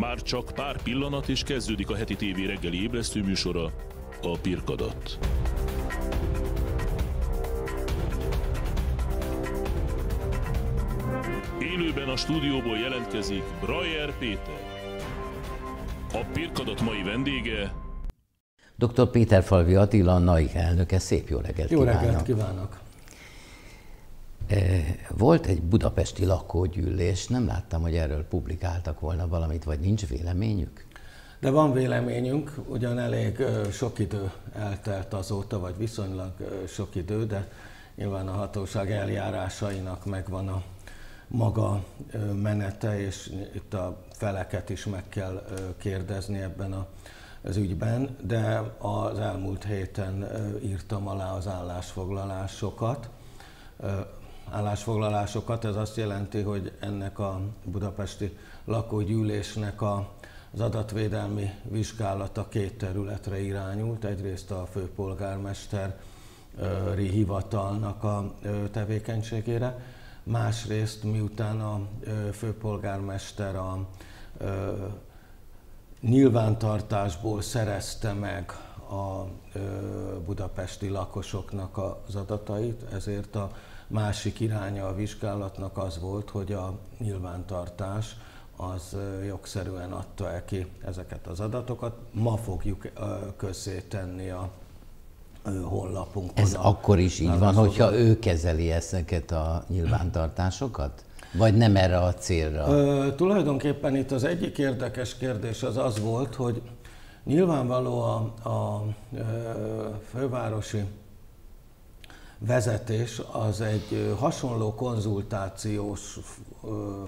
Már csak pár pillanat és kezdődik a heti tévé reggeli ébresztő műsora, a Pirkadat. Élőben a stúdióból jelentkezik Brajer Péter. A Pirkadat mai vendége Dr. Péter Falvi Attila, a NAIK elnöke. Szép jó reggelt Jó kívánok. reggelt kívánok! Volt egy budapesti lakógyűlés, nem láttam, hogy erről publikáltak volna valamit, vagy nincs véleményük? De van véleményünk, ugyan elég sok idő eltelt azóta, vagy viszonylag sok idő, de nyilván a hatóság eljárásainak megvan a maga menete, és itt a feleket is meg kell kérdezni ebben a, az ügyben, de az elmúlt héten írtam alá az állásfoglalásokat, állásfoglalásokat. Ez azt jelenti, hogy ennek a budapesti lakógyűlésnek a, az adatvédelmi vizsgálata két területre irányult. Egyrészt a főpolgármesteri hivatalnak a tevékenységére, másrészt miután a főpolgármester a nyilvántartásból szerezte meg a budapesti lakosoknak az adatait, ezért a másik iránya a vizsgálatnak az volt, hogy a nyilvántartás az jogszerűen adta el ki ezeket az adatokat. Ma fogjuk közzétenni a honlapunkon. Ez a, akkor is így van, hogyha ő kezeli ezeket a nyilvántartásokat? Vagy nem erre a célra? Ö, tulajdonképpen itt az egyik érdekes kérdés az az volt, hogy nyilvánvaló a, a, a fővárosi vezetés az egy hasonló konzultációs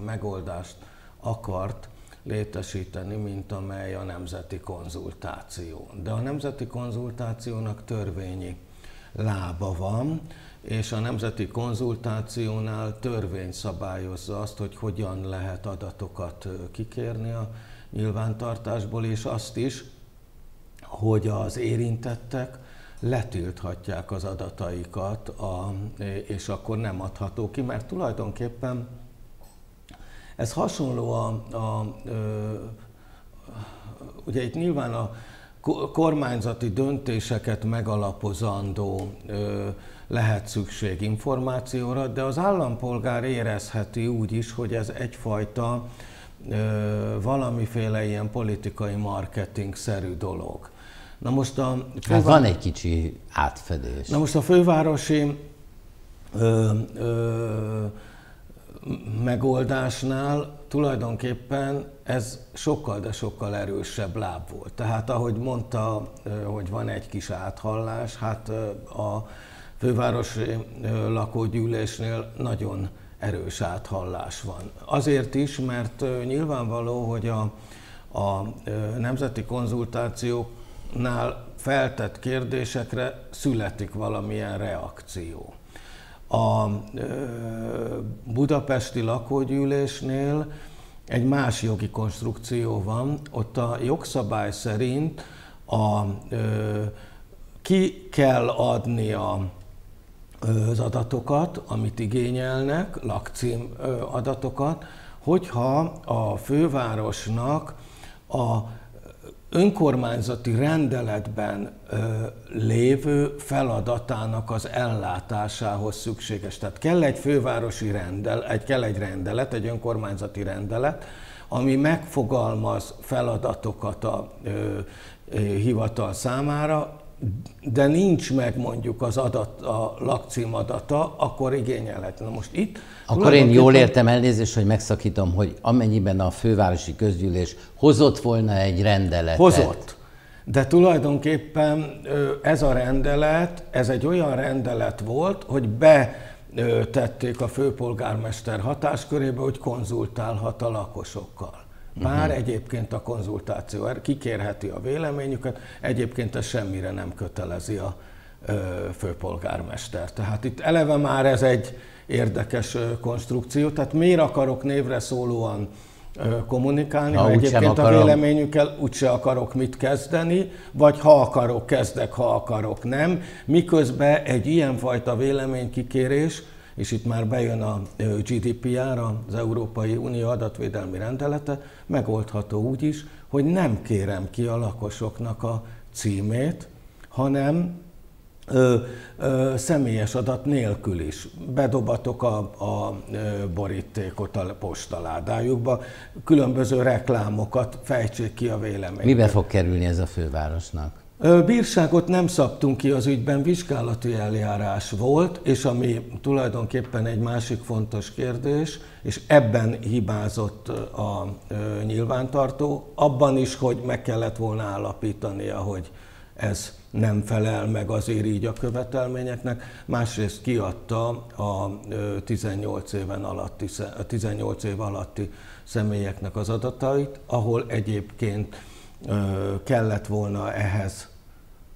megoldást akart létesíteni, mint amely a nemzeti konzultáció. De a nemzeti konzultációnak törvényi lába van, és a nemzeti konzultációnál törvény szabályozza azt, hogy hogyan lehet adatokat kikérni a nyilvántartásból, és azt is, hogy az érintettek letilthatják az adataikat, a, és akkor nem adható ki, mert tulajdonképpen ez hasonló a, a, a ugye itt nyilván a kormányzati döntéseket megalapozandó lehet szükség információra, de az állampolgár érezheti úgy is, hogy ez egyfajta valamiféle ilyen politikai marketing-szerű dolog. Na most a fővá... hát van egy kicsi átfedés. Na most a fővárosi ö, ö, megoldásnál tulajdonképpen ez sokkal, de sokkal erősebb láb volt. Tehát ahogy mondta, hogy van egy kis áthallás, hát a fővárosi lakógyűlésnél nagyon erős áthallás van. Azért is, mert nyilvánvaló, hogy a, a nemzeti konzultációknál feltett kérdésekre születik valamilyen reakció. A budapesti lakógyűlésnél egy más jogi konstrukció van, ott a jogszabály szerint a, ki kell adni az adatokat, amit igényelnek, lakcím adatokat, hogyha a fővárosnak a önkormányzati rendeletben ö, lévő feladatának az ellátásához szükséges. Tehát kell egy fővárosi rendel, egy, kell egy rendelet, egy önkormányzati rendelet, ami megfogalmaz feladatokat a ö, ö, hivatal számára, de nincs meg mondjuk az adat, a lakcím adata, akkor igényelhet. Na most itt... Akkor én jól értem elnézést, hogy megszakítom, hogy amennyiben a fővárosi közgyűlés hozott volna egy rendeletet. Hozott. De tulajdonképpen ez a rendelet, ez egy olyan rendelet volt, hogy betették a főpolgármester hatáskörébe, hogy konzultálhat a lakosokkal. Bár uh-huh. egyébként a konzultáció kikérheti a véleményüket, egyébként ez semmire nem kötelezi a ö, főpolgármester. Tehát itt eleve már ez egy érdekes ö, konstrukció, tehát miért akarok névre szólóan ö, kommunikálni, ha egyébként a véleményükkel úgyse akarok mit kezdeni, vagy ha akarok, kezdek, ha akarok, nem. Miközben egy ilyenfajta véleménykikérés és itt már bejön a GDPR, az Európai Unió adatvédelmi rendelete, megoldható úgy is, hogy nem kérem ki a lakosoknak a címét, hanem ö, ö, személyes adat nélkül is. Bedobatok a, a borítékot a postaládájukba, különböző reklámokat, fejtsék ki a véleményt. Mibe fog kerülni ez a fővárosnak? Bírságot nem szabtunk ki az ügyben, vizsgálati eljárás volt, és ami tulajdonképpen egy másik fontos kérdés, és ebben hibázott a nyilvántartó, abban is, hogy meg kellett volna állapítania, hogy ez nem felel meg azért így a követelményeknek, másrészt kiadta a 18, éven alatti, 18 év alatti személyeknek az adatait, ahol egyébként kellett volna ehhez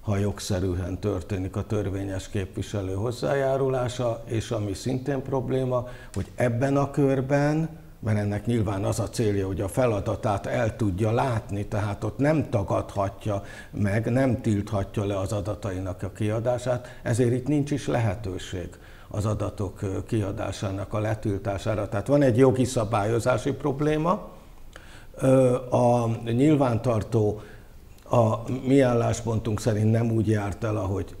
ha jogszerűen történik a törvényes képviselő hozzájárulása, és ami szintén probléma, hogy ebben a körben, mert ennek nyilván az a célja, hogy a feladatát el tudja látni, tehát ott nem tagadhatja meg, nem tilthatja le az adatainak a kiadását, ezért itt nincs is lehetőség az adatok kiadásának a letiltására. Tehát van egy jogi szabályozási probléma, a nyilvántartó a mi álláspontunk szerint nem úgy járt el, ahogy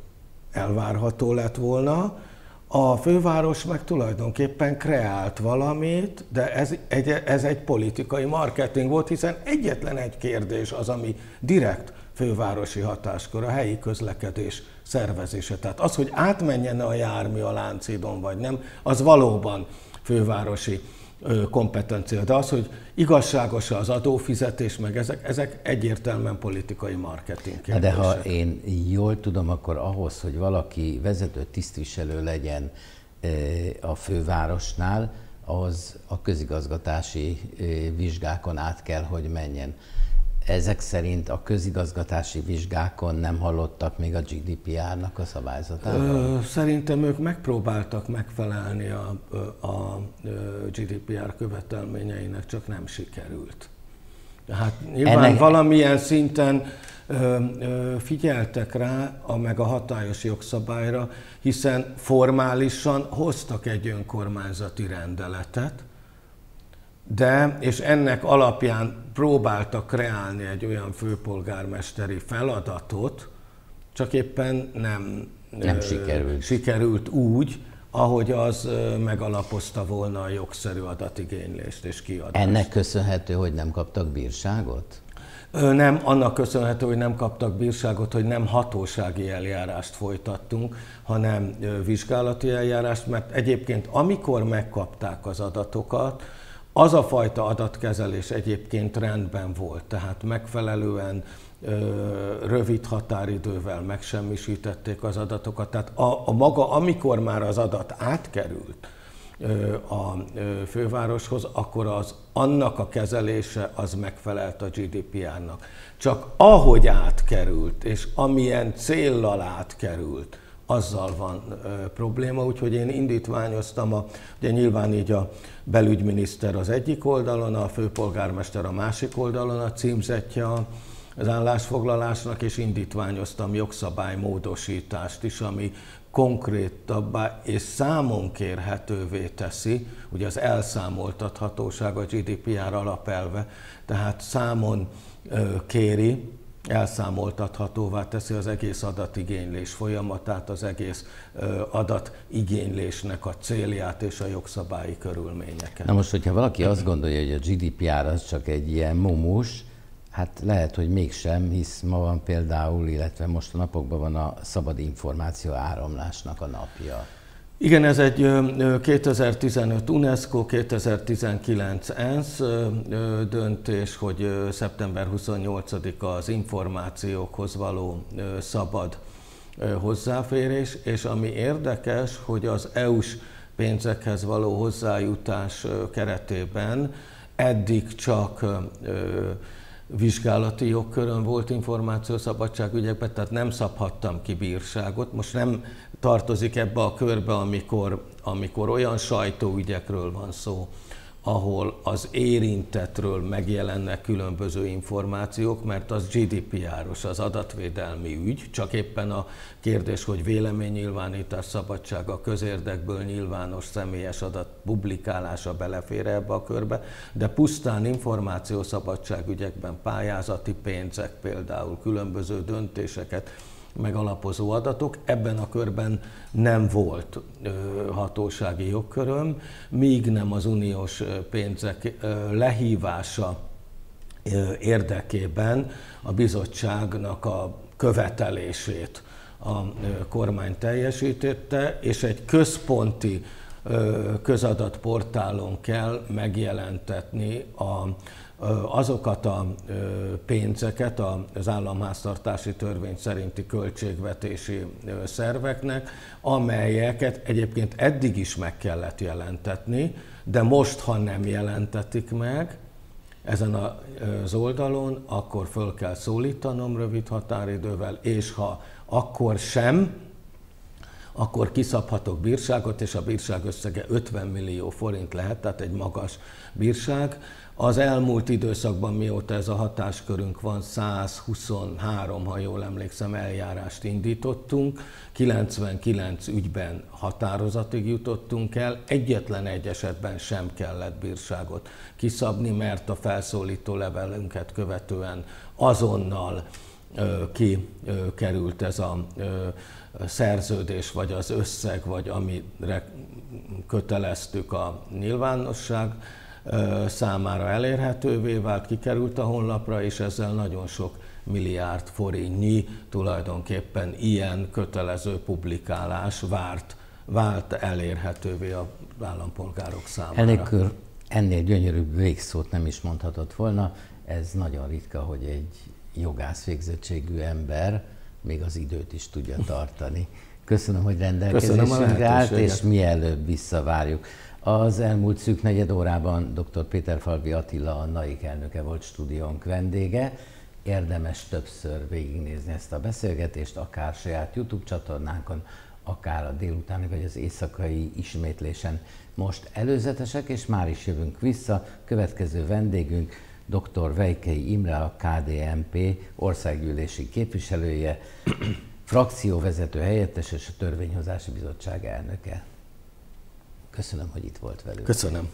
elvárható lett volna. A főváros meg tulajdonképpen kreált valamit, de ez egy, ez egy politikai marketing volt, hiszen egyetlen egy kérdés az, ami direkt fővárosi hatáskör, a helyi közlekedés szervezése. Tehát az, hogy átmenjen a jármű a Láncidon vagy nem, az valóban fővárosi kompetencia. De az, hogy igazságos az adófizetés, meg ezek, ezek egyértelműen politikai marketing kérdések. De ha én jól tudom, akkor ahhoz, hogy valaki vezető tisztviselő legyen a fővárosnál, az a közigazgatási vizsgákon át kell, hogy menjen ezek szerint a közigazgatási vizsgákon nem hallottak még a GDPR-nak a szabályzatáról? Szerintem ők megpróbáltak megfelelni a, a GDPR követelményeinek, csak nem sikerült. Hát nyilván Ennek... valamilyen szinten figyeltek rá, a, meg a hatályos jogszabályra, hiszen formálisan hoztak egy önkormányzati rendeletet, de, és ennek alapján próbáltak kreálni egy olyan főpolgármesteri feladatot, csak éppen nem, nem sikerült. sikerült úgy, ahogy az megalapozta volna a jogszerű adatigénylést és kiadást. Ennek köszönhető, hogy nem kaptak bírságot? Nem, annak köszönhető, hogy nem kaptak bírságot, hogy nem hatósági eljárást folytattunk, hanem vizsgálati eljárást, mert egyébként amikor megkapták az adatokat, az a fajta adatkezelés egyébként rendben volt, tehát megfelelően rövid határidővel megsemmisítették az adatokat. Tehát a, a maga, amikor már az adat átkerült a fővároshoz, akkor az annak a kezelése az megfelelt a GDPR-nak. Csak ahogy átkerült, és amilyen céllal átkerült, azzal van ö, probléma, úgyhogy én indítványoztam, a, ugye nyilván így a belügyminiszter az egyik oldalon, a főpolgármester a másik oldalon a címzetje az állásfoglalásnak, és indítványoztam jogszabálymódosítást is, ami konkrétabbá és számon kérhetővé teszi, ugye az elszámoltathatóság a GDPR alapelve, tehát számon kéri, elszámoltathatóvá teszi az egész adatigénylés folyamatát, az egész adatigénylésnek a célját és a jogszabályi körülményeket. Na most, hogyha valaki azt gondolja, hogy a GDPR az csak egy ilyen mumus, hát lehet, hogy mégsem, hisz ma van például, illetve most a napokban van a szabad információ áramlásnak a napja. Igen, ez egy 2015 UNESCO, 2019 ENSZ döntés, hogy szeptember 28-a az információkhoz való szabad hozzáférés, és ami érdekes, hogy az EU-s pénzekhez való hozzájutás keretében eddig csak vizsgálati jogkörön volt információszabadság ügyekben, tehát nem szabhattam ki bírságot. Most nem tartozik ebbe a körbe, amikor, amikor olyan sajtóügyekről van szó, ahol az érintetről megjelennek különböző információk, mert az GDPR-os, az adatvédelmi ügy, csak éppen a kérdés, hogy véleménynyilvánítás szabadsága, közérdekből nyilvános személyes adat publikálása belefér ebbe a körbe, de pusztán információszabadság ügyekben pályázati pénzek például, különböző döntéseket, megalapozó adatok. Ebben a körben nem volt hatósági jogköröm, míg nem az uniós pénzek lehívása érdekében a bizottságnak a követelését a kormány teljesítette, és egy központi közadatportálon kell megjelentetni a azokat a pénzeket az államháztartási törvény szerinti költségvetési szerveknek, amelyeket egyébként eddig is meg kellett jelentetni, de most, ha nem jelentetik meg ezen az oldalon, akkor föl kell szólítanom rövid határidővel, és ha akkor sem, akkor kiszabhatok bírságot, és a bírság összege 50 millió forint lehet, tehát egy magas bírság. Az elmúlt időszakban, mióta ez a hatáskörünk van, 123, ha jól emlékszem, eljárást indítottunk, 99 ügyben határozatig jutottunk el, egyetlen egy esetben sem kellett bírságot kiszabni, mert a felszólító levelünket követően azonnal kikerült ez a szerződés, vagy az összeg, vagy amire köteleztük a nyilvánosság számára elérhetővé vált, kikerült a honlapra, és ezzel nagyon sok milliárd forintnyi tulajdonképpen ilyen kötelező publikálás várt, vált elérhetővé a állampolgárok számára. Enélkül ennél gyönyörűbb végszót nem is mondhatott volna. Ez nagyon ritka, hogy egy jogász végzettségű ember még az időt is tudja tartani. Köszönöm, hogy rendelkezésünkre állt, és mielőbb visszavárjuk. Az elmúlt szűk negyed órában dr. Péter Falvi Attila, a NAIK elnöke volt stúdiónk vendége. Érdemes többször végignézni ezt a beszélgetést, akár saját YouTube csatornánkon, akár a délutáni vagy az éjszakai ismétlésen. Most előzetesek, és már is jövünk vissza. Következő vendégünk dr. Vejkei Imre, a KDMP országgyűlési képviselője, frakcióvezető helyettes és a Törvényhozási Bizottság elnöke. Köszönöm, hogy itt volt velünk. Köszönöm.